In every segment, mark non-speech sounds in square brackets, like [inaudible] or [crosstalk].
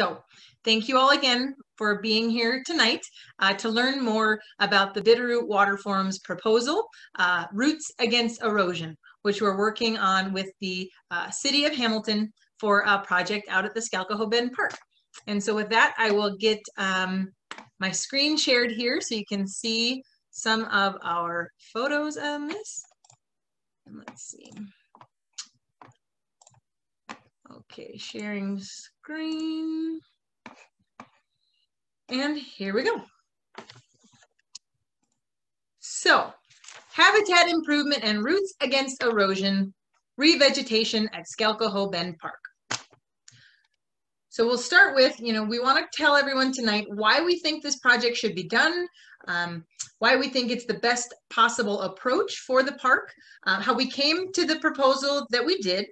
So thank you all again for being here tonight uh, to learn more about the Bitterroot Water Forum's proposal, uh, Roots Against Erosion, which we're working on with the uh, City of Hamilton for a project out at the Skalkaho Bend Park. And so with that, I will get um, my screen shared here so you can see some of our photos on this. And let's see. Okay, sharing screen. And here we go. So, habitat improvement and roots against erosion, revegetation at Skalkaho Bend Park. So we'll start with, you know, we want to tell everyone tonight why we think this project should be done, um, why we think it's the best possible approach for the park, uh, how we came to the proposal that we did,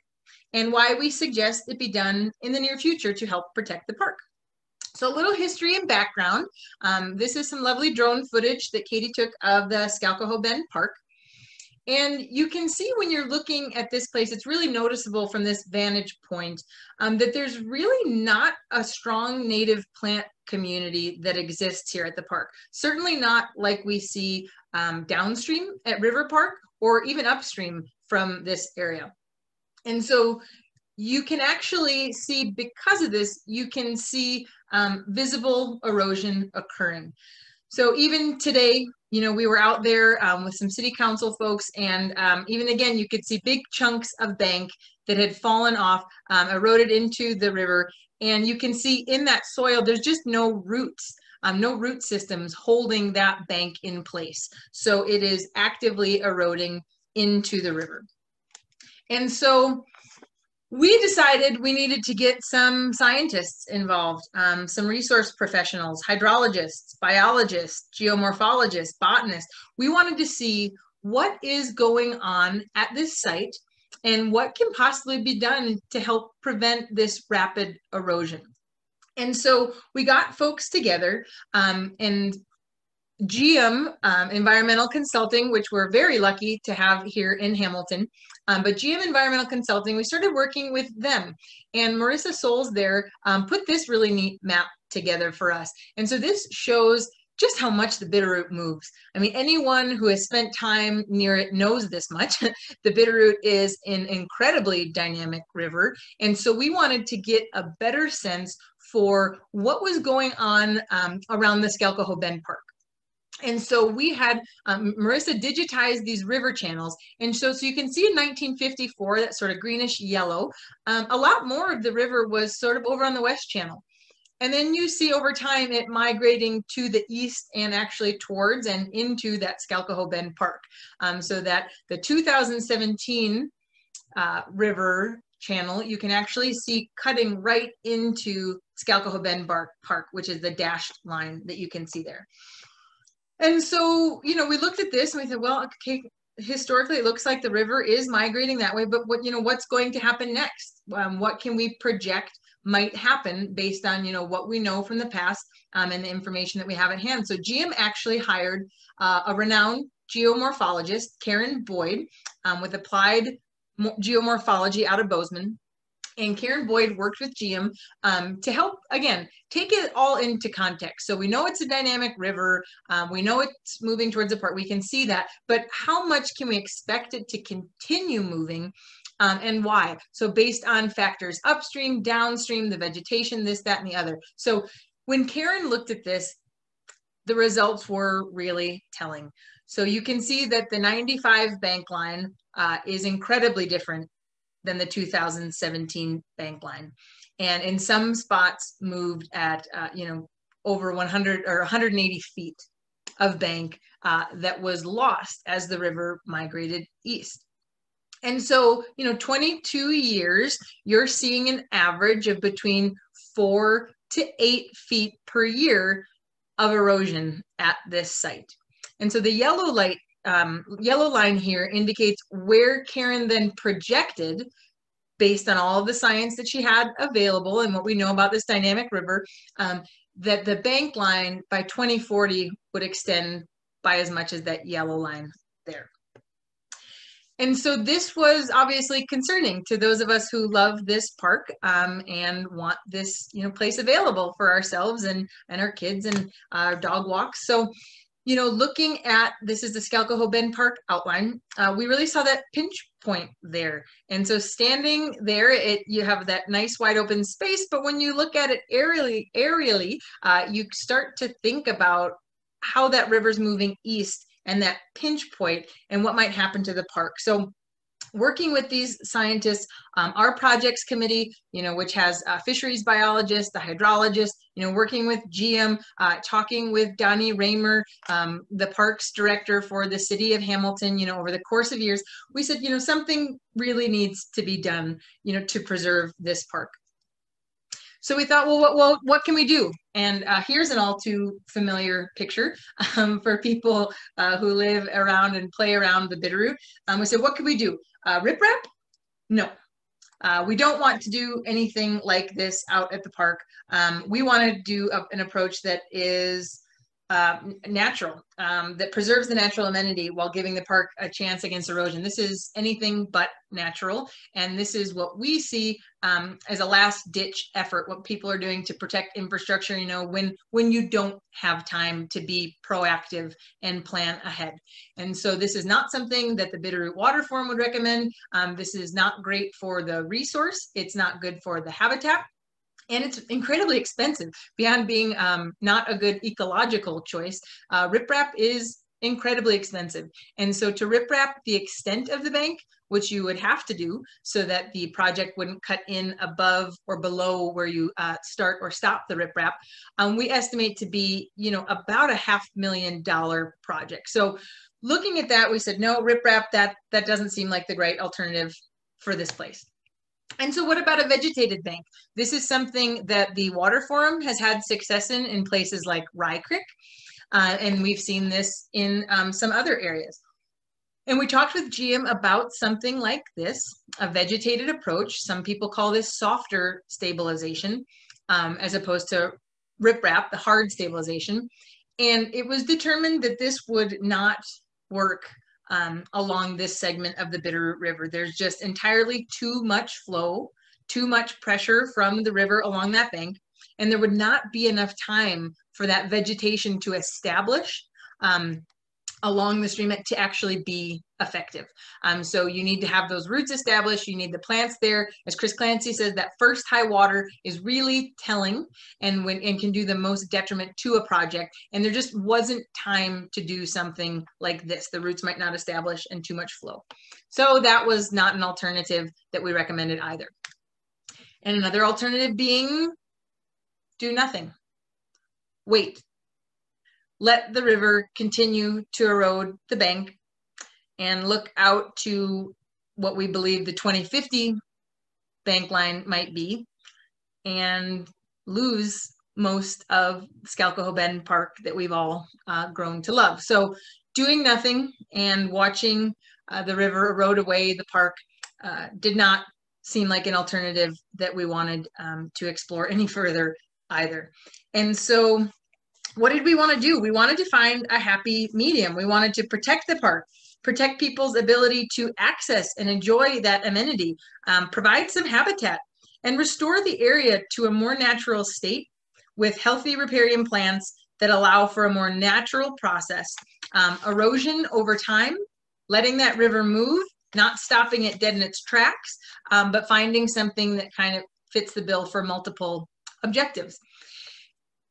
and why we suggest it be done in the near future to help protect the park. So a little history and background. Um, this is some lovely drone footage that Katie took of the Skalkaho Bend Park. And you can see when you're looking at this place, it's really noticeable from this vantage point um, that there's really not a strong native plant community that exists here at the park. Certainly not like we see um, downstream at River Park or even upstream from this area. And so you can actually see, because of this, you can see um, visible erosion occurring. So even today, you know, we were out there um, with some city council folks, and um, even again, you could see big chunks of bank that had fallen off, um, eroded into the river. And you can see in that soil, there's just no roots, um, no root systems holding that bank in place. So it is actively eroding into the river. And so we decided we needed to get some scientists involved, um, some resource professionals, hydrologists, biologists, geomorphologists, botanists. We wanted to see what is going on at this site and what can possibly be done to help prevent this rapid erosion. And so we got folks together um, and Geum um, Environmental Consulting, which we're very lucky to have here in Hamilton. Um, but Geum Environmental Consulting, we started working with them. And Marissa Souls there um, put this really neat map together for us. And so this shows just how much the Bitterroot moves. I mean, anyone who has spent time near it knows this much. [laughs] the Bitterroot is an incredibly dynamic river. And so we wanted to get a better sense for what was going on um, around the Skalkaho Bend Park. And so we had um, Marissa digitize these river channels. And so, so you can see in 1954, that sort of greenish yellow, um, a lot more of the river was sort of over on the west channel. And then you see over time it migrating to the east and actually towards and into that Skalkaho Bend Park. Um, so that the 2017 uh, river channel, you can actually see cutting right into Skalkaho Bend Park, which is the dashed line that you can see there. And so, you know, we looked at this and we said, well, okay, historically it looks like the river is migrating that way, but what, you know, what's going to happen next? Um, what can we project might happen based on, you know, what we know from the past um, and the information that we have at hand. So Geum actually hired uh, a renowned geomorphologist, Karen Boyd, um, with applied geomorphology out of Bozeman and Karen Boyd worked with Geum um, to help, again, take it all into context. So we know it's a dynamic river. Um, we know it's moving towards a part. We can see that. But how much can we expect it to continue moving um, and why? So based on factors upstream, downstream, the vegetation, this, that, and the other. So when Karen looked at this, the results were really telling. So you can see that the 95 bank line uh, is incredibly different than the 2017 bank line. And in some spots moved at, uh, you know, over 100 or 180 feet of bank uh, that was lost as the river migrated east. And so, you know, 22 years, you're seeing an average of between four to eight feet per year of erosion at this site. And so the yellow light um, yellow line here indicates where Karen then projected based on all the science that she had available and what we know about this dynamic river, um, that the bank line by 2040 would extend by as much as that yellow line there. and so this was obviously concerning to those of us who love this park um, and want this you know place available for ourselves and and our kids and our dog walks so you know looking at this is the Skalkaho Bend Park outline uh, we really saw that pinch point there and so standing there it you have that nice wide open space but when you look at it aerially aerially uh, you start to think about how that river's moving east and that pinch point and what might happen to the park. So working with these scientists, um, our projects committee, you know, which has a fisheries biologist, the hydrologist, you know, working with Geum, uh, talking with Donnie Raymer, um, the parks director for the city of Hamilton, you know, over the course of years, we said, you know, something really needs to be done, you know, to preserve this park. So we thought, well, what, well, what can we do? And uh, here's an all too familiar picture um, for people uh, who live around and play around the Bitterroot. Um, we said, what can we do? Uh, riprap? No. Uh, we don't want to do anything like this out at the park. Um, we want to do a, an approach that is uh, natural, um, that preserves the natural amenity while giving the park a chance against erosion. This is anything but natural. And this is what we see um, as a last ditch effort, what people are doing to protect infrastructure, you know, when, when you don't have time to be proactive and plan ahead. And so this is not something that the Bitterroot Water Forum would recommend. Um, this is not great for the resource. It's not good for the habitat and it's incredibly expensive beyond being um, not a good ecological choice. Uh, riprap is incredibly expensive. And so to riprap the extent of the bank, which you would have to do so that the project wouldn't cut in above or below where you uh, start or stop the riprap, um, we estimate to be, you know, about a half million dollar project. So looking at that, we said, no, riprap, that, that doesn't seem like the great alternative for this place. And so what about a vegetated bank? This is something that the Water Forum has had success in in places like Rye Creek. Uh, and we've seen this in um, some other areas. And we talked with Geum about something like this, a vegetated approach. Some people call this softer stabilization um, as opposed to riprap, the hard stabilization. And it was determined that this would not work um, along this segment of the Bitterroot River. There's just entirely too much flow, too much pressure from the river along that bank, and there would not be enough time for that vegetation to establish um, along the stream to actually be effective. Um, so you need to have those roots established. You need the plants there. As Chris Clancy says, that first high water is really telling and when and can do the most detriment to a project. And there just wasn't time to do something like this. The roots might not establish and too much flow. So that was not an alternative that we recommended either. And another alternative being do nothing. Wait, let the river continue to erode the bank and look out to what we believe the 2050 bank line might be and lose most of Skalkaho Bend Park that we've all uh, grown to love. So doing nothing and watching uh, the river erode away the park uh, did not seem like an alternative that we wanted um, to explore any further either. And so what did we want to do? We wanted to find a happy medium. We wanted to protect the park, protect people's ability to access and enjoy that amenity, um, provide some habitat, and restore the area to a more natural state with healthy riparian plants that allow for a more natural process. Um, erosion over time, letting that river move, not stopping it dead in its tracks, um, but finding something that kind of fits the bill for multiple objectives.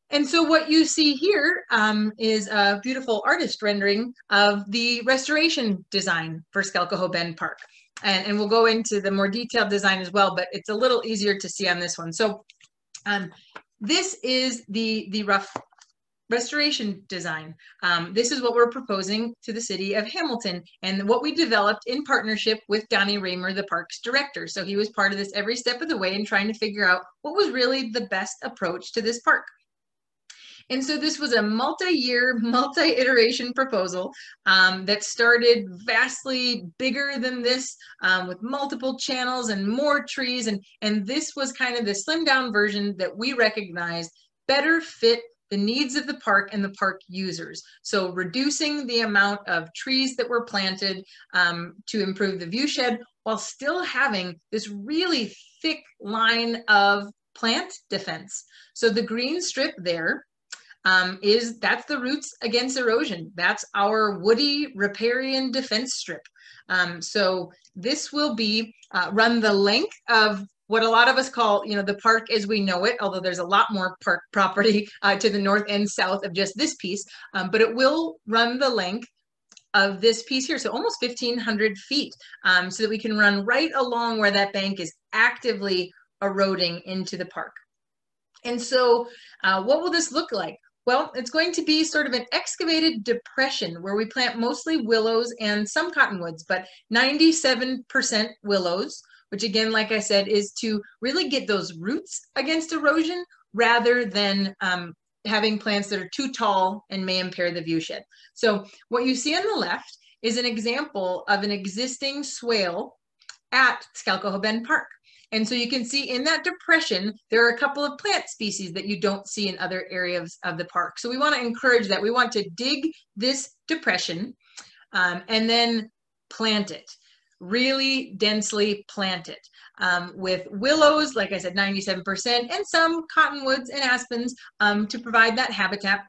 And so what you see here um, is a beautiful artist rendering of the restoration design for Skalkaho Bend Park. And, and we'll go into the more detailed design as well, but it's a little easier to see on this one. So um, this is the, the rough restoration design. Um, this is what we're proposing to the city of Hamilton and what we developed in partnership with Donnie Raymer, the parks director. So he was part of this every step of the way and trying to figure out what was really the best approach to this park. And so this was a multi-year, multi-iteration proposal um, that started vastly bigger than this um, with multiple channels and more trees. And, and this was kind of the slimmed down version that we recognized better fit the needs of the park and the park users. So reducing the amount of trees that were planted um, to improve the viewshed while still having this really thick line of plant defense. So the green strip there um, is that's the roots against erosion. That's our woody riparian defense strip. Um, so this will be uh, run the length of what a lot of us call, you know, the park as we know it, although there's a lot more park [laughs] property uh, to the north and south of just this piece, um, but it will run the length of this piece here, so almost 1,500 feet, um, so that we can run right along where that bank is actively eroding into the park. And so uh, what will this look like? Well, it's going to be sort of an excavated depression where we plant mostly willows and some cottonwoods, but 97% willows, which again, like I said, is to really get those roots against erosion rather than um, having plants that are too tall and may impair the viewshed. So what you see on the left is an example of an existing swale at Skalkaho Bend Park. And so you can see in that depression, there are a couple of plant species that you don't see in other areas of the park. So we want to encourage that. We want to dig this depression um, and then plant it really densely planted um, with willows, like I said, 97%, and some cottonwoods and aspens um, to provide that habitat.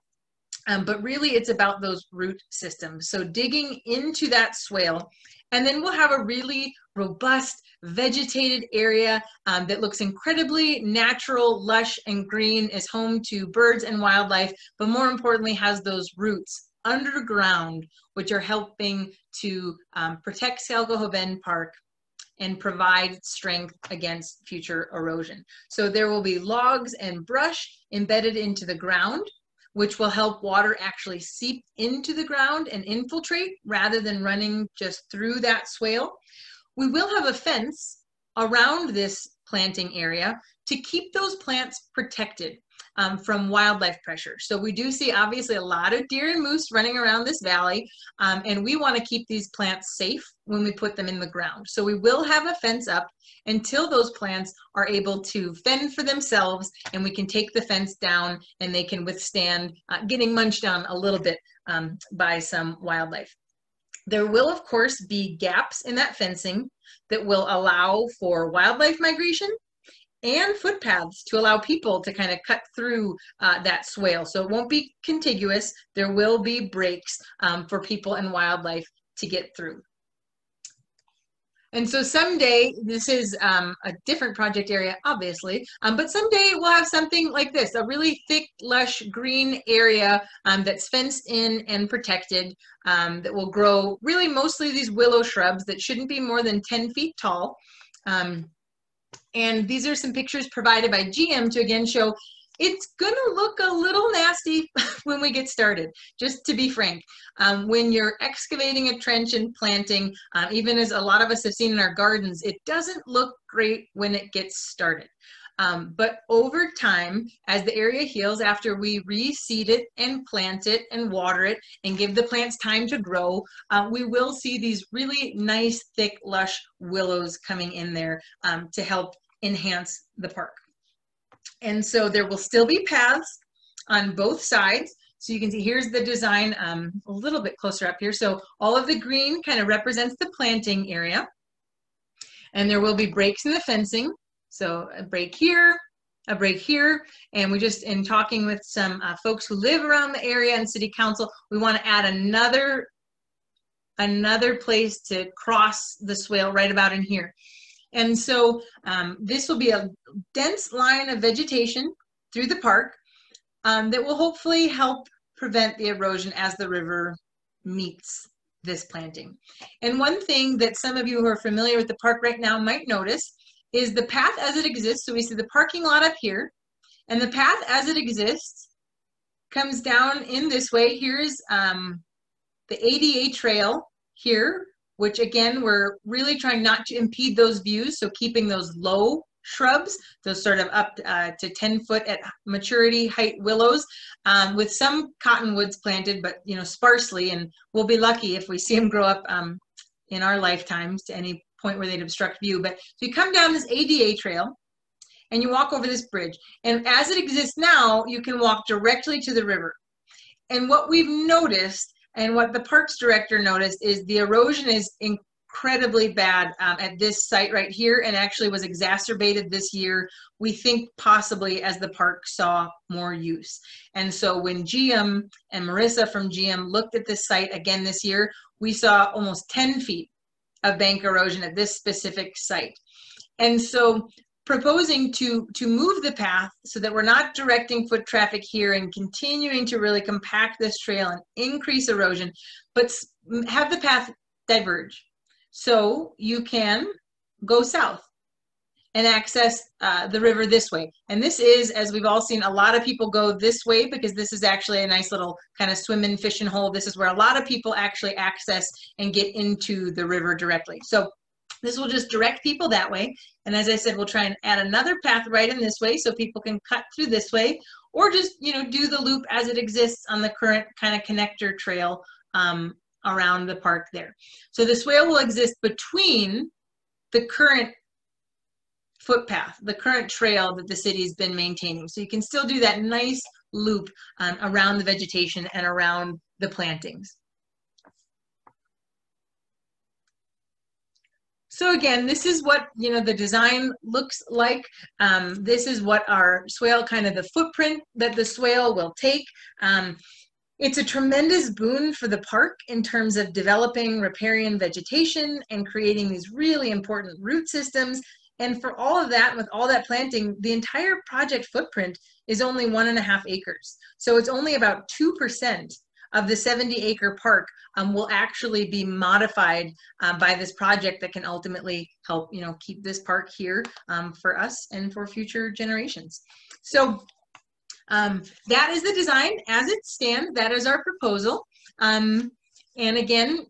Um, but really, it's about those root systems. So digging into that swale, and then we'll have a really robust vegetated area um, that looks incredibly natural, lush, and green, is home to birds and wildlife, but more importantly, has those roots underground, which are helping to um, protect Skalkaho Bend Park and provide strength against future erosion. So there will be logs and brush embedded into the ground, which will help water actually seep into the ground and infiltrate rather than running just through that swale. We will have a fence around this planting area to keep those plants protected um, from wildlife pressure. So we do see obviously a lot of deer and moose running around this valley, um, and we want to keep these plants safe when we put them in the ground. So we will have a fence up until those plants are able to fend for themselves and we can take the fence down and they can withstand uh, getting munched on a little bit um, by some wildlife. There will, of course, be gaps in that fencing that will allow for wildlife migration and footpaths to allow people to kind of cut through uh, that swale. So it won't be contiguous. There will be breaks um, for people and wildlife to get through. And so someday, this is um, a different project area, obviously, um, but someday we'll have something like this, a really thick, lush green area um, that's fenced in and protected um, that will grow really mostly these willow shrubs that shouldn't be more than 10 feet tall. Um, and these are some pictures provided by Geum to again show it's going to look a little nasty [laughs] when we get started, just to be frank. Um, when you're excavating a trench and planting, uh, even as a lot of us have seen in our gardens, it doesn't look great when it gets started. Um, but over time, as the area heals, after we reseed it and plant it and water it and give the plants time to grow, uh, we will see these really nice, thick, lush willows coming in there um, to help enhance the park. And so there will still be paths on both sides. So you can see here's the design um, a little bit closer up here. So all of the green kind of represents the planting area. And there will be breaks in the fencing. So a break here, a break here. And we just, in talking with some uh, folks who live around the area and city council, we want to add another another place to cross the swale right about in here. And so um, this will be a dense line of vegetation through the park um, that will hopefully help prevent the erosion as the river meets this planting. And one thing that some of you who are familiar with the park right now might notice is the path as it exists. So we see the parking lot up here and the path as it exists comes down in this way. Here's um, the ADA trail here which again, we're really trying not to impede those views. So keeping those low shrubs, those sort of up uh, to 10 foot at maturity height willows um, with some cottonwoods planted, but you know, sparsely. And we'll be lucky if we see them grow up um, in our lifetimes to any point where they'd obstruct view. But so you come down this ADA trail and you walk over this bridge. And as it exists now, you can walk directly to the river. And what we've noticed and what the parks director noticed is the erosion is incredibly bad um, at this site right here and actually was exacerbated this year, we think possibly as the park saw more use. And so when Geum and Marissa from Geum looked at this site again this year, we saw almost 10 feet of bank erosion at this specific site. And so proposing to to move the path so that we're not directing foot traffic here and continuing to really compact this trail and increase erosion but have the path diverge so you can go south and access uh, the river this way. And this is, as we've all seen, a lot of people go this way because this is actually a nice little kind of swimming, fishing hole. This is where a lot of people actually access and get into the river directly. So this will just direct people that way. And as I said, we'll try and add another path right in this way so people can cut through this way or just, you know, do the loop as it exists on the current kind of connector trail um, around the park there. So the swale will exist between the current footpath, the current trail that the city's been maintaining. So you can still do that nice loop um, around the vegetation and around the plantings. So again, this is what you know the design looks like. Um, this is what our swale, kind of the footprint that the swale will take. Um, it's a tremendous boon for the park in terms of developing riparian vegetation and creating these really important root systems. And for all of that, with all that planting, the entire project footprint is only one and a half acres. So it's only about 2% of the 70 acre park um, will actually be modified um, by this project that can ultimately help, you know, keep this park here um, for us and for future generations. So um, that is the design as it stands. That is our proposal. Um, and again,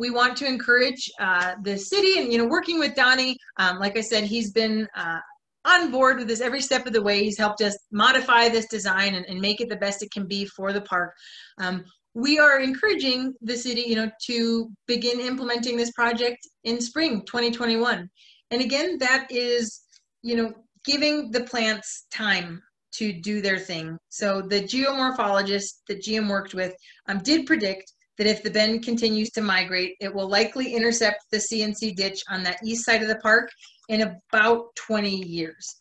we want to encourage uh, the city and, you know, working with Donnie, um, like I said, he's been uh, on board with this every step of the way. He's helped us modify this design and, and make it the best it can be for the park. Um, we are encouraging the city, you know, to begin implementing this project in spring 2021. And again, that is, you know, giving the plants time to do their thing. So the geomorphologist that Geum worked with um, did predict that if the bend continues to migrate, it will likely intercept the CNC ditch on that east side of the park in about 20 years.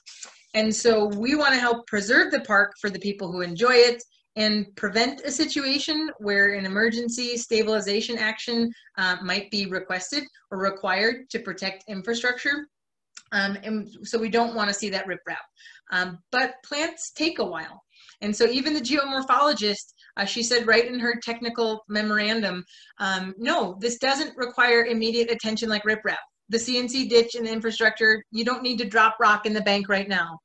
And so we want to help preserve the park for the people who enjoy it and prevent a situation where an emergency stabilization action uh, might be requested or required to protect infrastructure. Um, and so we don't want to see that riprap. Um, but plants take a while. And so even the geomorphologist, uh, she said right in her technical memorandum, um, no, this doesn't require immediate attention like riprap. The CNC ditch and the infrastructure, you don't need to drop rock in the bank right now.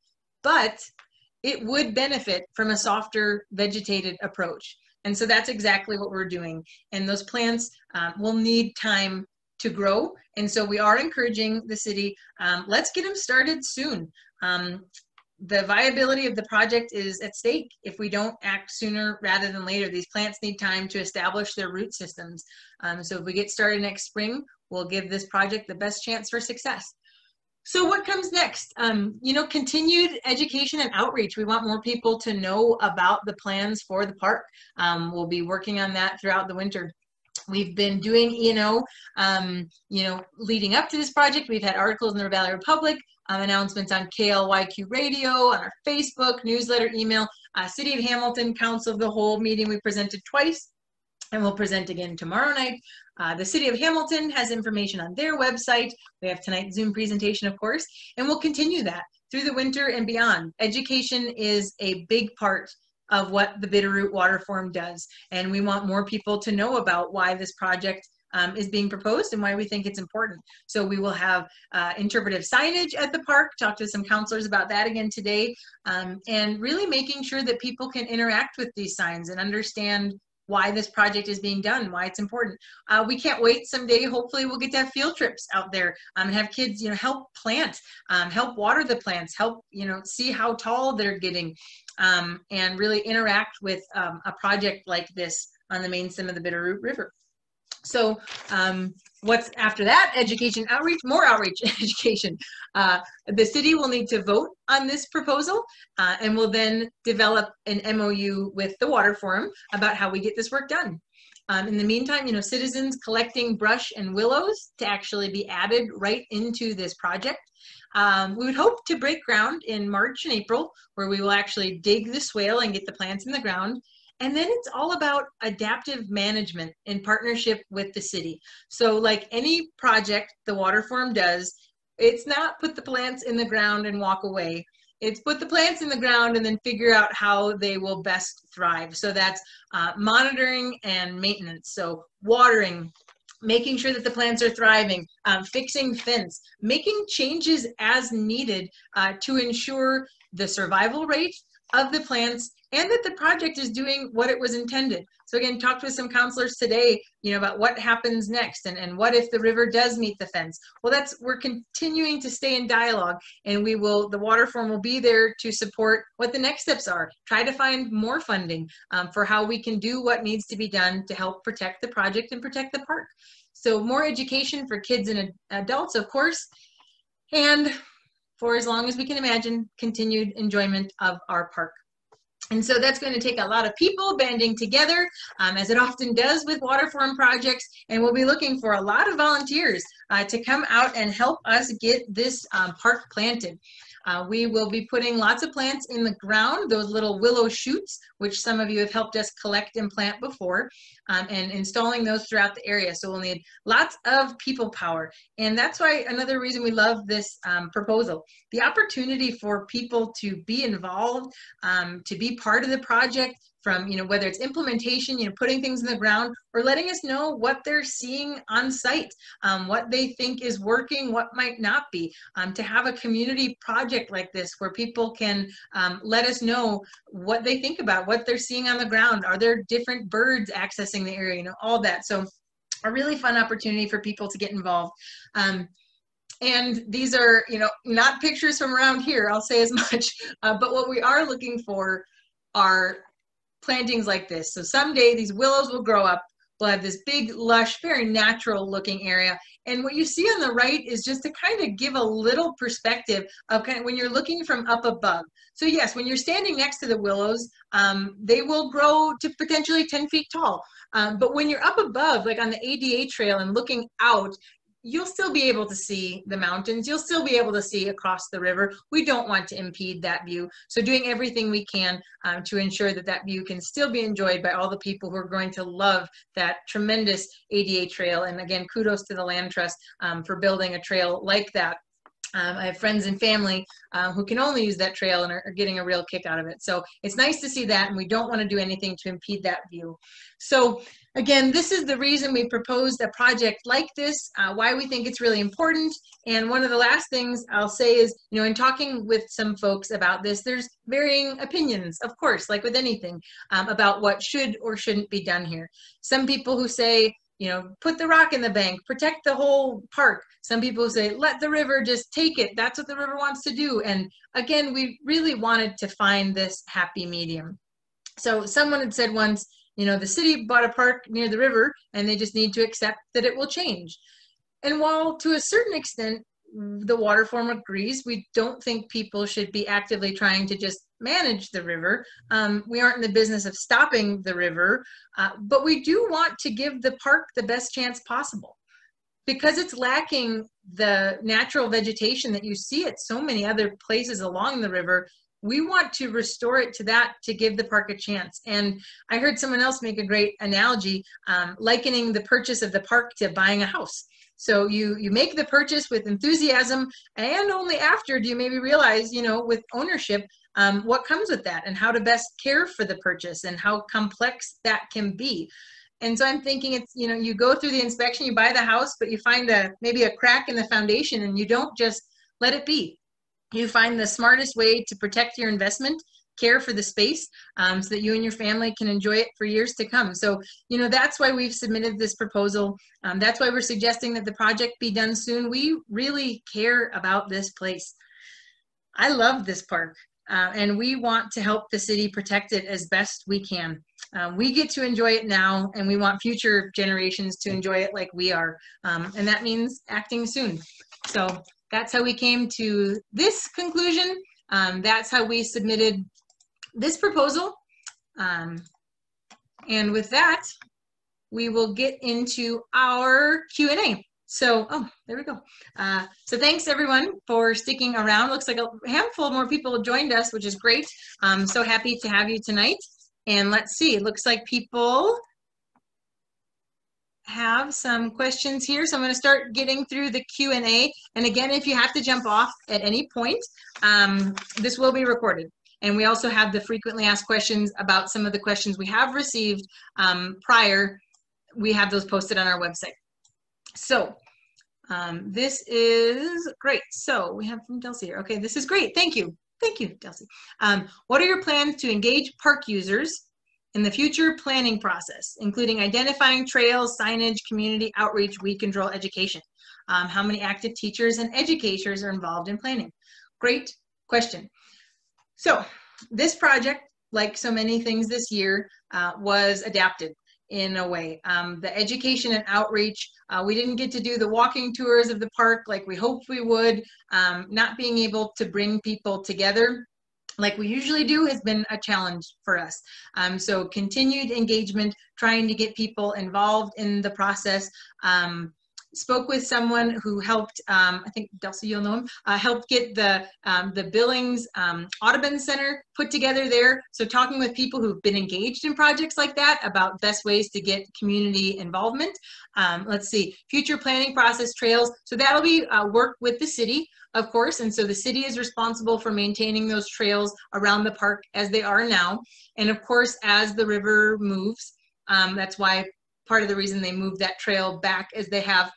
But it would benefit from a softer vegetated approach. And so that's exactly what we're doing. And those plants um, will need time to grow. And so we are encouraging the city, um, let's get them started soon. Um, the viability of the project is at stake if we don't act sooner rather than later. These plants need time to establish their root systems. Um, so if we get started next spring, we'll give this project the best chance for success. So what comes next? Um, you know, continued education and outreach. We want more people to know about the plans for the park. Um, we'll be working on that throughout the winter. We've been doing E&O, um, you know, leading up to this project. We've had articles in the Ravalli Republic, um, announcements on KLYQ radio, on our Facebook, newsletter, email, uh, City of Hamilton Council of the Whole meeting we presented twice and we'll present again tomorrow night. Uh, the City of Hamilton has information on their website. We have tonight's Zoom presentation, of course, and we'll continue that through the winter and beyond. Education is a big part of what the Bitterroot Water Forum does, and we want more people to know about why this project um, is being proposed and why we think it's important. So we will have uh, interpretive signage at the park, talk to some councilors about that again today, um, and really making sure that people can interact with these signs and understand why this project is being done, why it's important. Uh, we can't wait someday. Hopefully, we'll get to have field trips out there um, and have kids, you know, help plant, um, help water the plants, help, you know, see how tall they're getting, um, and really interact with um, a project like this on the main stem of the Bitterroot River. So um, what's after that? Education, outreach, more outreach, [laughs] education. Uh, the city will need to vote on this proposal uh, and will then develop an MOU with the Water Forum about how we get this work done. Um, in the meantime, you know, citizens collecting brush and willows to actually be added right into this project. Um, we would hope to break ground in March and April, where we will actually dig the swale and get the plants in the ground. And then it's all about adaptive management in partnership with the city. So like any project the Water Forum does, it's not put the plants in the ground and walk away. It's put the plants in the ground and then figure out how they will best thrive. So that's uh, monitoring and maintenance. So watering, making sure that the plants are thriving, um, fixing fence, making changes as needed uh, to ensure the survival rate of the plants and that the project is doing what it was intended. So again, talked with some councilors today, you know, about what happens next and, and what if the river does meet the fence. Well, that's, we're continuing to stay in dialogue and we will, the water forum will be there to support what the next steps are. Try to find more funding um, for how we can do what needs to be done to help protect the project and protect the park. So more education for kids and adults, of course, and for as long as we can imagine, continued enjoyment of our park. And so that's going to take a lot of people banding together, um, as it often does with water forum projects. And we'll be looking for a lot of volunteers uh, to come out and help us get this um, park planted. Uh, we will be putting lots of plants in the ground, those little willow shoots, which some of you have helped us collect and plant before, um, and installing those throughout the area. So we'll need lots of people power. And that's why another reason we love this um, proposal. The opportunity for people to be involved, um, to be part of the project, from you know whether it's implementation you know putting things in the ground or letting us know what they're seeing on site um, what they think is working what might not be um, to have a community project like this where people can um, let us know what they think about what they're seeing on the ground. Are there different birds accessing the area you know all that. So a really fun opportunity for people to get involved. Um, and these are you know not pictures from around here i'll say as [laughs] much uh, but what we are looking for are plantings like this. So someday these willows will grow up. We'll have this big, lush, very natural looking area. And what you see on the right is just to kind of give a little perspective of kind of when you're looking from up above. So yes, when you're standing next to the willows, um, they will grow to potentially 10 feet tall. Um, but when you're up above, like on the ADA trail and looking out, you'll still be able to see the mountains. You'll still be able to see across the river. We don't want to impede that view. So doing everything we can um, to ensure that that view can still be enjoyed by all the people who are going to love that tremendous ADA trail. And again, kudos to the Land Trust um, for building a trail like that um, I have friends and family uh, who can only use that trail and are, are, getting a real kick out of it. So it's nice to see that, and we don't want to do anything to impede that view. So again, this is the reason we proposed a project like this, uh, why we think it's really important. And one of the last things I'll say is, you know, in talking with some folks about this, there's varying opinions, of course, like with anything, um, about what should or shouldn't be done here. Some people who say, you know, put the rock in the bank, protect the whole park. Some people say, let the river just take it. That's what the river wants to do. And again, we really wanted to find this happy medium. So someone had said once, you know, the city bought a park near the river and they just need to accept that it will change. And while to a certain extent, the water forum agrees, we don't think people should be actively trying to just manage the river. Um, we aren't in the business of stopping the river, uh, but we do want to give the park the best chance possible. Because it's lacking the natural vegetation that you see at so many other places along the river, we want to restore it to that to give the park a chance. And I heard someone else make a great analogy, um, likening the purchase of the park to buying a house. So you you make the purchase with enthusiasm, and only after do you maybe realize, you know, with ownership, um, what comes with that and how to best care for the purchase and how complex that can be. And so I'm thinking it's, you know, you go through the inspection, you buy the house, but you find a maybe a crack in the foundation and you don't just let it be. You find the smartest way to protect your investment care for the space um, so that you and your family can enjoy it for years to come. So, you know, that's why we've submitted this proposal. Um, that's why we're suggesting that the project be done soon. We really care about this place. I love this park. uh, and we want to help the city protect it as best we can. Um, we get to enjoy it now, and we want future generations to enjoy it like we are, um, and that means acting soon. So that's how we came to this conclusion. Um, that's how we submitted this proposal. Um, and with that, we will get into our Q&A. So, oh, there we go. Uh, so thanks everyone for sticking around. Looks like a handful more people joined us, which is great. I'm so happy to have you tonight. And let's see, it looks like people have some questions here. So I'm going to start getting through the Q&A. And again, if you have to jump off at any point, um, this will be recorded. And we also have the frequently asked questions about some of the questions we have received um, prior. We have those posted on our website. So um, this is great. So we have from Delcy here. Okay, this is great. Thank you. Thank you, Delcy. Um, what are your plans to engage park users in the future planning process, including identifying trails, signage, community outreach, weed control, education? Um, how many active teachers and educators are involved in planning? Great question. So this project, like so many things this year, uh, was adapted in a way. Um, the education and outreach, uh, we didn't get to do the walking tours of the park like we hoped we would. Um, not being able to bring people together like we usually do has been a challenge for us. Um, so continued engagement, trying to get people involved in the process. Um, spoke with someone who helped, um, I think Delcy, you'll know him, uh, helped get the, um, the Billings um, Audubon Center put together there. So talking with people who've been engaged in projects like that about best ways to get community involvement. Um, let's see, future planning process trails. So that'll be uh, work with the city, of course. And so the city is responsible for maintaining those trails around the park as they are now. And of course, as the river moves, um, that's why part of the reason they moved that trail back as they have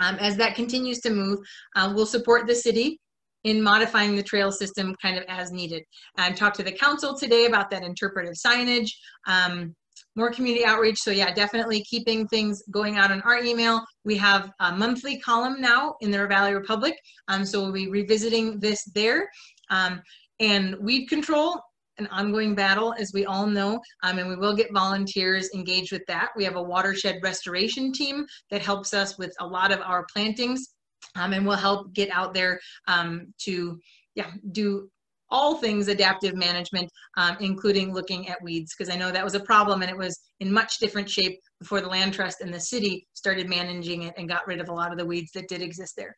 um, as that continues to move, uh, we'll support the city in modifying the trail system kind of as needed. And talked to the council today about that interpretive signage, um, more community outreach. So yeah, definitely keeping things going out on our email. We have a monthly column now in the Ravalli Republic. Um, so we'll be revisiting this there. Um, and weed control an ongoing battle, as we all know, um, and we will get volunteers engaged with that. We have a watershed restoration team that helps us with a lot of our plantings um, and will help get out there um, to yeah, do all things adaptive management, um, including looking at weeds, because I know that was a problem and it was in much different shape before the land trust and the city started managing it and got rid of a lot of the weeds that did exist there.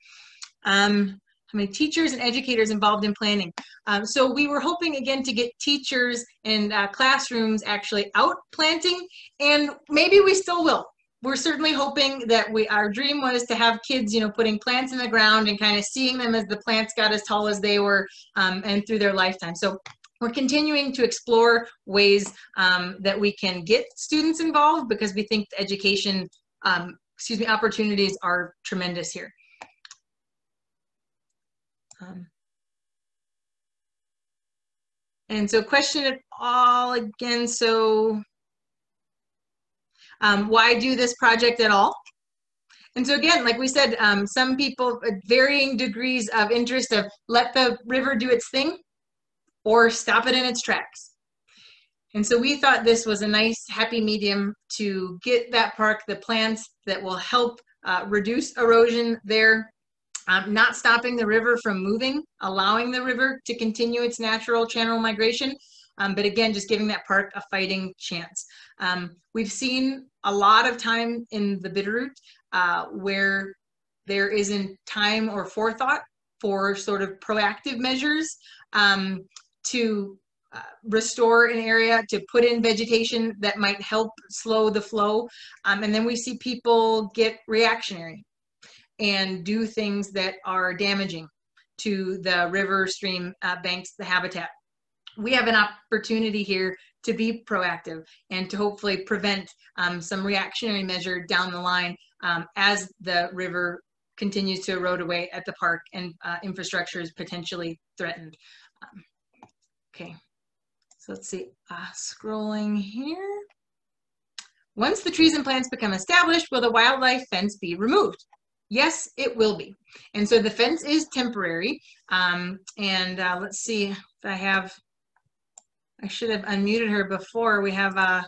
Um, how many teachers and educators involved in planning. Um, so we were hoping again to get teachers and uh, classrooms actually out planting and maybe we still will. We're certainly hoping that we, our dream was to have kids, you know, putting plants in the ground and kind of seeing them as the plants got as tall as they were um, and through their lifetime. So we're continuing to explore ways um, that we can get students involved because we think education, um, excuse me, opportunities are tremendous here. Um, and so question it all again, so um, why do this project at all? And so again, like we said, um, some people at varying degrees of interest of let the river do its thing or stop it in its tracks. And so we thought this was a nice happy medium to get that park the plants that will help uh, reduce erosion there um, not stopping the river from moving, allowing the river to continue its natural channel migration. Um, but again, just giving that park a fighting chance. Um, we've seen a lot of time in the Bitterroot uh, where there isn't time or forethought for sort of proactive measures um, to uh, restore an area, to put in vegetation that might help slow the flow. Um, and then we see people get reactionary and do things that are damaging to the river, stream, uh, banks, the habitat. We have an opportunity here to be proactive and to hopefully prevent um, some reactionary measure down the line um, as the river continues to erode away at the park and uh, infrastructure is potentially threatened. Um, okay, so let's see, uh, scrolling here. Once the trees and plants become established, will the wildlife fence be removed? Yes, it will be. And so the fence is temporary. Um, and uh, let's see if I have, I should have unmuted her before. We have uh,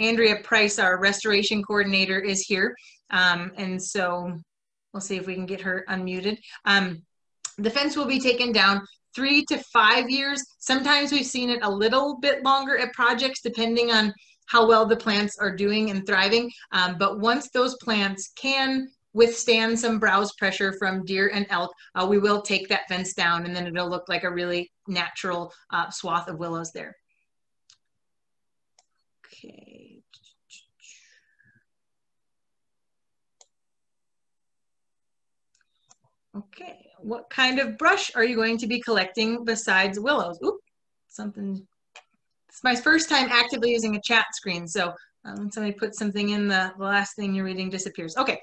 Andrea Price, our restoration coordinator, is here. Um, and so we'll see if we can get her unmuted. Um, the fence will be taken down three to five years. Sometimes we've seen it a little bit longer at projects, depending on how well the plants are doing and thriving. Um, but once those plants can withstand some browse pressure from deer and elk, uh, we will take that fence down and then it'll look like a really natural uh, swath of willows there. Okay. Okay, what kind of brush are you going to be collecting besides willows? Oop, something. It's my first time actively using a chat screen, so um, somebody put something in the, the last thing you're reading disappears. Okay,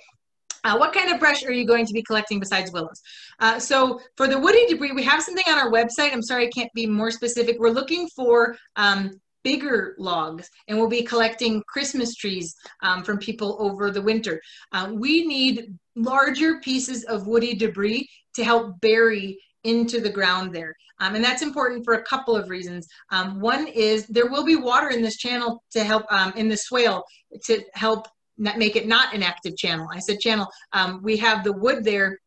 uh, what kind of brush are you going to be collecting besides willows? Uh, so for the woody debris, we have something on our website. I'm sorry I can't be more specific. We're looking for um, bigger logs and we'll be collecting Christmas trees um, from people over the winter. Uh, we need larger pieces of woody debris to help bury into the ground there. Um, and that's important for a couple of reasons. Um, one is there will be water in this channel to help, um, in the swale, to help make it not an active channel. I said channel. Um, we have the wood there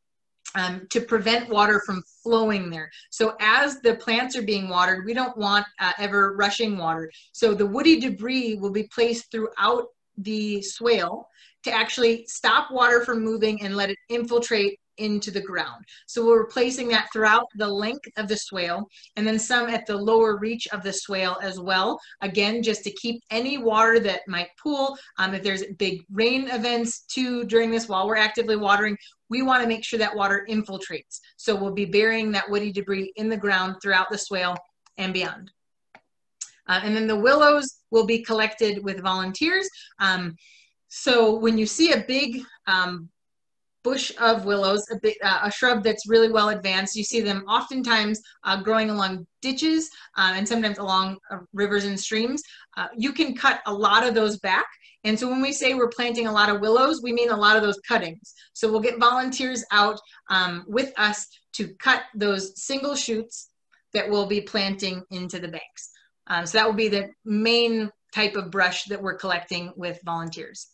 um, to prevent water from flowing there. So as the plants are being watered, we don't want uh, ever rushing water. So the woody debris will be placed throughout the swale to actually stop water from moving and let it infiltrate into the ground. So we're replacing that throughout the length of the swale and then some at the lower reach of the swale as well. Again, just to keep any water that might pool. Um, if there's big rain events too during this while we're actively watering, we want to make sure that water infiltrates. So we'll be burying that woody debris in the ground throughout the swale and beyond. Uh, and then the willows will be collected with volunteers. Um, so when you see a big um, bush of willows, a, bit, uh, a, shrub that's really well advanced. You see them oftentimes uh, growing along ditches uh, and sometimes along uh, rivers and streams. Uh, you can cut a lot of those back. And so when we say we're planting a lot of willows, we mean a lot of those cuttings. So we'll get volunteers out um, with us to cut those single shoots that we'll be planting into the banks. Um, so that will be the main type of brush that we're collecting with volunteers.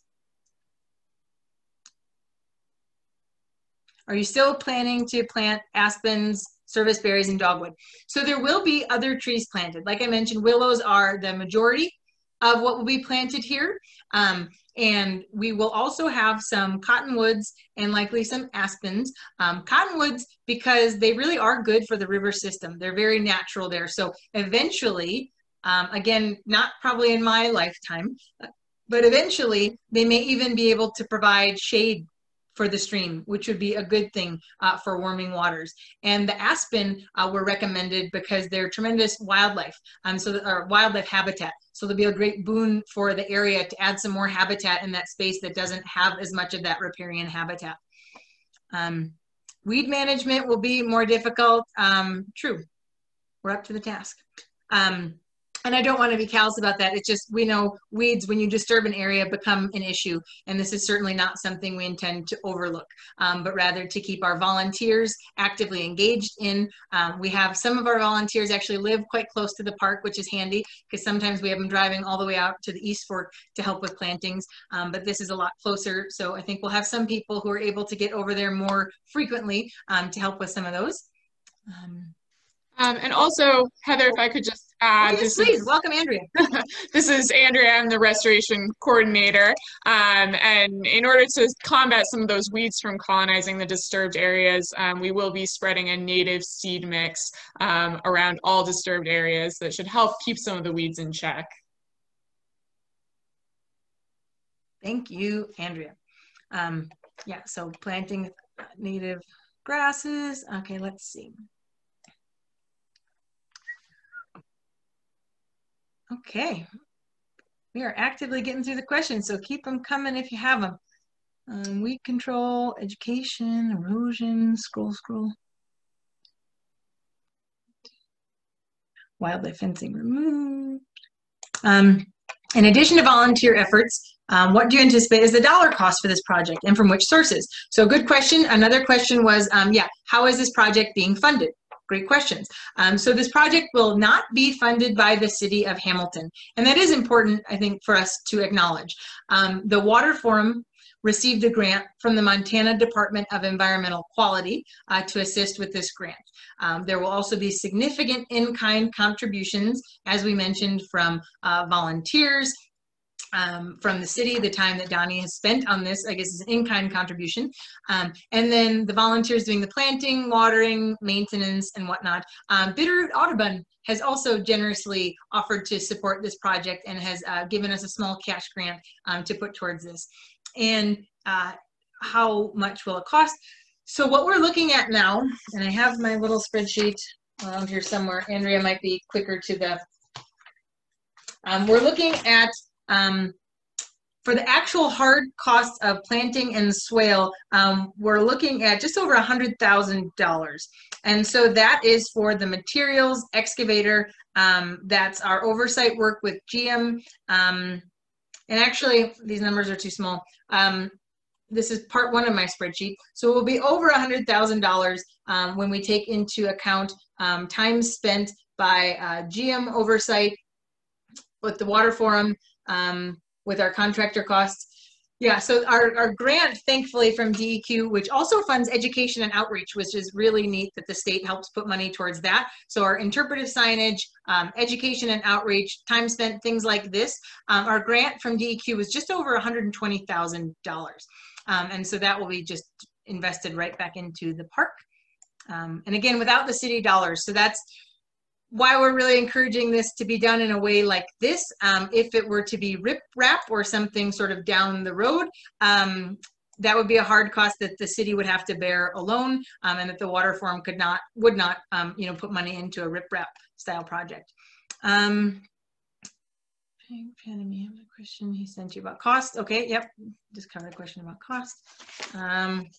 Are you still planning to plant aspens, service berries, and dogwood? So there will be other trees planted. Like I mentioned, willows are the majority of what will be planted here. Um, and we will also have some cottonwoods and likely some aspens. Um, cottonwoods, because they really are good for the river system. They're very natural there. So eventually, um, again, not probably in my lifetime, but eventually they may even be able to provide shade for the stream, which would be a good thing uh, for warming waters. And the aspen uh, were recommended because they're tremendous wildlife, um, so or wildlife habitat. So they'll be a great boon for the area to add some more habitat in that space that doesn't have as much of that riparian habitat. Um, weed management will be more difficult. Um, true, we're up to the task. Um, and I don't want to be callous about that. It's just we know weeds, when you disturb an area, become an issue. And this is certainly not something we intend to overlook, um, but rather to keep our volunteers actively engaged in. Um, we have some of our volunteers actually live quite close to the park, which is handy because sometimes we have them driving all the way out to the East Fork to help with plantings. Um, but this is a lot closer. So I think we'll have some people who are able to get over there more frequently um, to help with some of those. Um, um, and also, Heather, if I could just Oh, yes, please. Is, Welcome, Andrea. [laughs] this is Andrea. I'm the restoration coordinator. Um, and in order to combat some of those weeds from colonizing the disturbed areas, um, we will be spreading a native seed mix um, around all disturbed areas that should help keep some of the weeds in check. Thank you, Andrea. Um, yeah, so planting native grasses. Okay, let's see. Okay. We are actively getting through the questions, so keep them coming if you have them. Um, weed control, education, erosion, scroll, scroll. Wildlife fencing removed. Um, in addition to volunteer efforts, Um, what do you anticipate is the dollar cost for this project and from which sources? So good question. Another question was, um, yeah, how is this project being funded? Great questions. Um, so this project will not be funded by the city of Hamilton. And that is important, I think, for us to acknowledge. Um, the Water Forum received a grant from the Montana Department of Environmental Quality uh, to assist with this grant. Um, there will also be significant in-kind contributions, as we mentioned, from uh, volunteers, um, from the city, the time that Donnie has spent on this, I guess is an in-kind contribution. Um, and then the volunteers doing the planting, watering, maintenance, and whatnot. Um, Bitterroot Audubon has also generously offered to support this project and has uh, given us a small cash grant um, to put towards this. And uh, how much will it cost? So what we're looking at now, and I have my little spreadsheet around here somewhere. Andrea might be quicker to the, um, we're looking at um, for the actual hard costs of planting and swale, um, we're looking at just over a $100,000. And so that is for the materials, excavator, um, that's our oversight work with Geum. Um, and actually, these numbers are too small. Um, this is part one of my spreadsheet. So it will be over a $100,000 um, when we take into account um, time spent by uh, Geum oversight with the water forum, um, with our contractor costs. Yeah, so our, our grant, thankfully, from DEQ, which also funds education and outreach, which is really neat that the state helps put money towards that. So our interpretive signage, um, education and outreach, time spent, things like this. Um, our grant from DEQ was just over $120,000. Um, and so that will be just invested right back into the park. Um, and again, without the city dollars. So that's why we're really encouraging this to be done in a way like this. Um, if it were to be rip wrap or something sort of down the road, um, that would be a hard cost that the city would have to bear alone, um, and that the water forum could not would not um, you know put money into a riprap style project. Um, Panamy, have a question he sent you about cost. Okay, yep, just covered a question about cost. Um,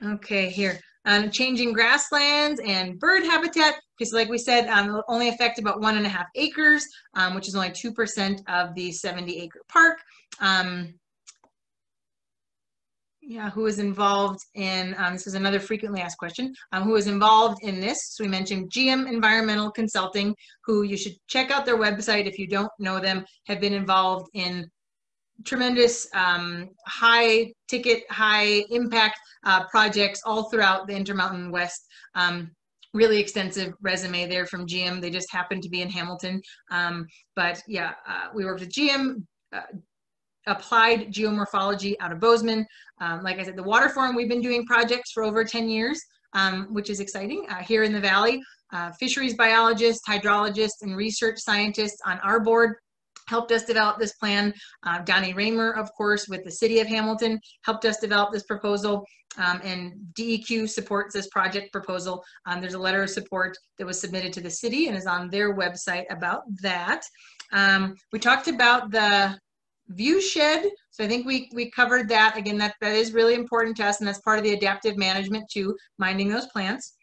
okay, here um, changing grasslands and bird habitat. Because like we said, um, only affect about one and a half acres, um, which is only 2% of the 70 acre park. Um, yeah, who is involved in, um, this is another frequently asked question, who is involved in this? So we mentioned Geum Environmental Consulting, who you should check out their website if you don't know them, have been involved in tremendous um, high ticket, high impact uh, projects all throughout the Intermountain West. Um, really extensive resume there from Geum. They just happened to be in Hamilton. Um, but yeah, uh, we worked with Geum, uh, applied geomorphology out of Bozeman. Um, like I said, the water forum, we've been doing projects for over 10 years, um, which is exciting. Uh, here in the Valley, uh, fisheries biologists, hydrologists, and research scientists on our board helped us develop this plan. Uh, Donnie Raymer, of course, with the city of Hamilton, helped us develop this proposal. Um, and DEQ supports this project proposal. Um, there's a letter of support that was submitted to the city and is on their website about that. Um, we talked about the view shed. So I think we, we covered that. Again, that, that is really important to us and that's part of the adaptive management to minding those plants.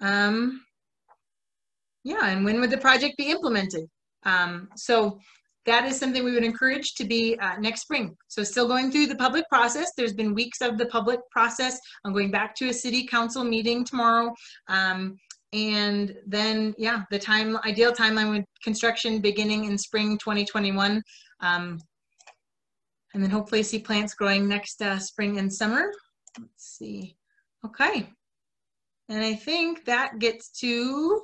Um, yeah, and when would the project be implemented? Um, so that is something we would encourage to be uh, next spring. So still going through the public process. There's been weeks of the public process. I'm going back to a city council meeting tomorrow. Um, and then, yeah, the time ideal timeline with construction beginning in spring 2021. Um, and then hopefully see plants growing next uh, spring and summer. Let's see. Okay. And I think that gets to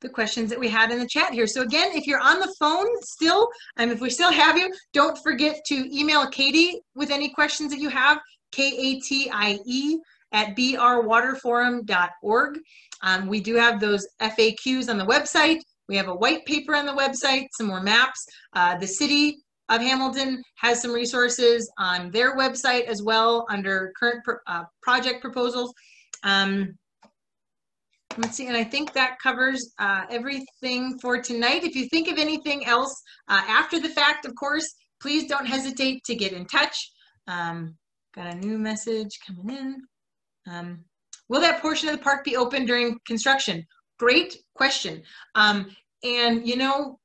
the questions that we had in the chat here. So again, if you're on the phone still, and um, if we still have you, don't forget to email Katie with any questions that you have, K-A-T-I-E at brwaterforum.org. Um, we do have those FAQs on the website. We have a white paper on the website, some more maps. Uh, the city of Hamilton has some resources on their website as well under current pro uh, project proposals. Um, Let's see, and I think that covers uh, everything for tonight. If you think of anything else uh, after the fact, of course, please don't hesitate to get in touch. Um, got a new message coming in. Um, will that portion of the park be open during construction? Great question. Um, and you know,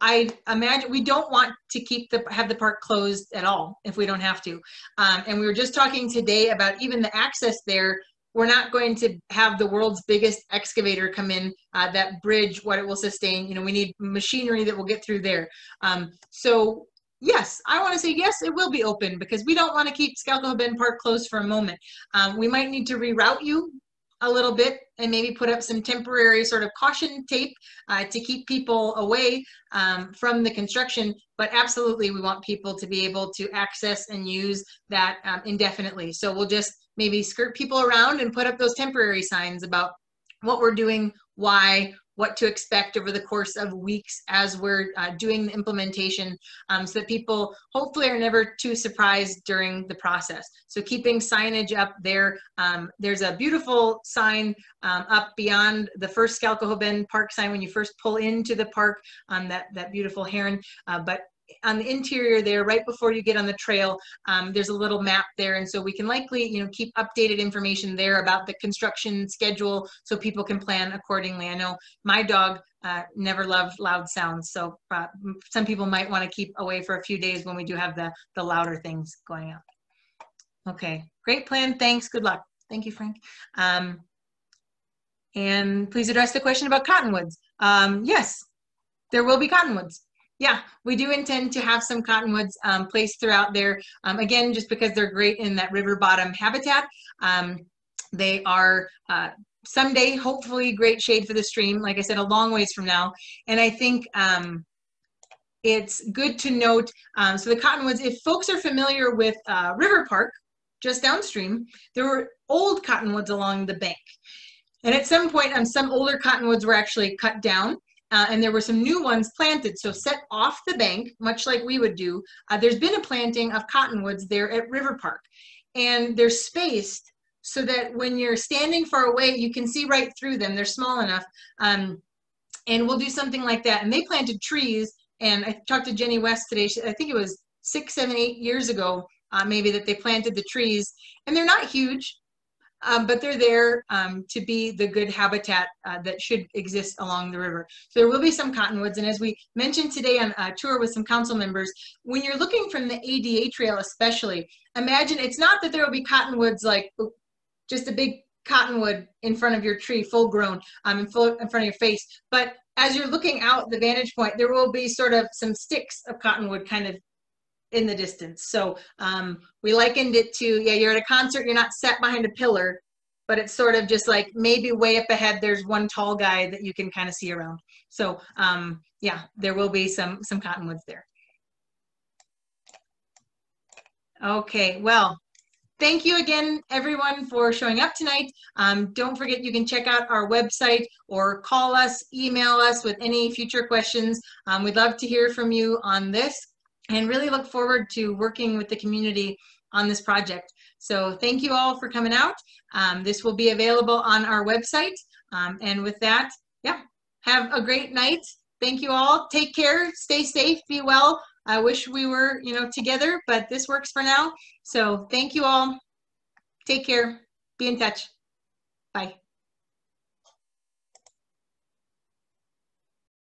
I imagine we don't want to keep the have the park closed at all if we don't have to. Um, and we were just talking today about even the access there. We're not going to have the world's biggest excavator come in uh, that bridge what it will sustain. You know, we need machinery that will get through there. Um, so yes, I want to say yes, it will be open because we don't want to keep Skalkaho Bend Park closed for a moment. Um, we might need to reroute you a little bit and maybe put up some temporary sort of caution tape uh, to keep people away um, from the construction. But absolutely, we want people to be able to access and use that um, indefinitely. So we'll just maybe skirt people around and put up those temporary signs about what we're doing, why, what to expect over the course of weeks as we're uh, doing the implementation um, so that people hopefully are never too surprised during the process. So keeping signage up there. Um, there's a beautiful sign um, up beyond the first Skalkaho Bend Park sign when you first pull into the park, um, that, that beautiful heron. Uh, but on the interior there, right before you get on the trail, um, there's a little map there. And so we can likely, you know, keep updated information there about the construction schedule so people can plan accordingly. I know my dog uh, never loved loud sounds. So uh, some people might want to keep away for a few days when we do have the, the louder things going on. Okay, great plan. Thanks. Good luck. Thank you, Frank. Um, and please address the question about cottonwoods. Um, yes, there will be cottonwoods yeah, we do intend to have some cottonwoods um, placed throughout there. Um, again, just because they're great in that river bottom habitat. Um, they are uh, someday, hopefully, great shade for the stream. Like I said, a long ways from now. And I think um, it's good to note, um, so the cottonwoods, if folks are familiar with uh, River Park, just downstream, there were old cottonwoods along the bank. And at some point, um, some older cottonwoods were actually cut down uh, and there were some new ones planted. So set off the bank, much like we would do, uh, there's been a planting of cottonwoods there at River Park. And they're spaced so that when you're standing far away, you can see right through them. They're small enough. Um, and we'll do something like that. And they planted trees. And I talked to Jenny West today. She, I think it was six, seven, eight years ago, uh, maybe that they planted the trees. And they're not huge um, but they're there um, to be the good habitat uh, that should exist along the river. So there will be some cottonwoods, and as we mentioned today on a tour with some council members, when you're looking from the ADA trail especially, imagine it's not that there will be cottonwoods like just a big cottonwood in front of your tree, full grown, um, in, full, in front of your face, but as you're looking out the vantage point, there will be sort of some sticks of cottonwood kind of in the distance. So um, we likened it to, yeah, you're at a concert, you're not set behind a pillar, but it's sort of just like maybe way up ahead, there's one tall guy that you can kind of see around. So um, yeah, there will be some, some cottonwoods there. Okay, well, thank you again, everyone, for showing up tonight. Um, don't forget you can check out our website or call us, email us with any future questions. Um, we'd love to hear from you on this and really look forward to working with the community on this project. So thank you all for coming out. Um, this will be available on our website. Um, and with that, yeah, have a great night. Thank you all. Take care, stay safe, be well. I wish we were, you know, together, but this works for now. So thank you all. Take care. Be in touch. Bye.